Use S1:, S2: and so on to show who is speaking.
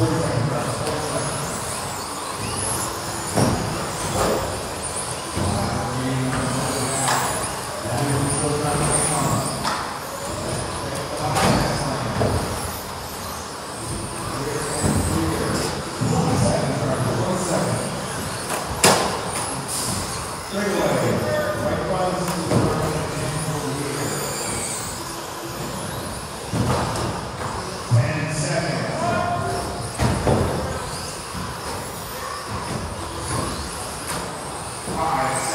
S1: Amém. five.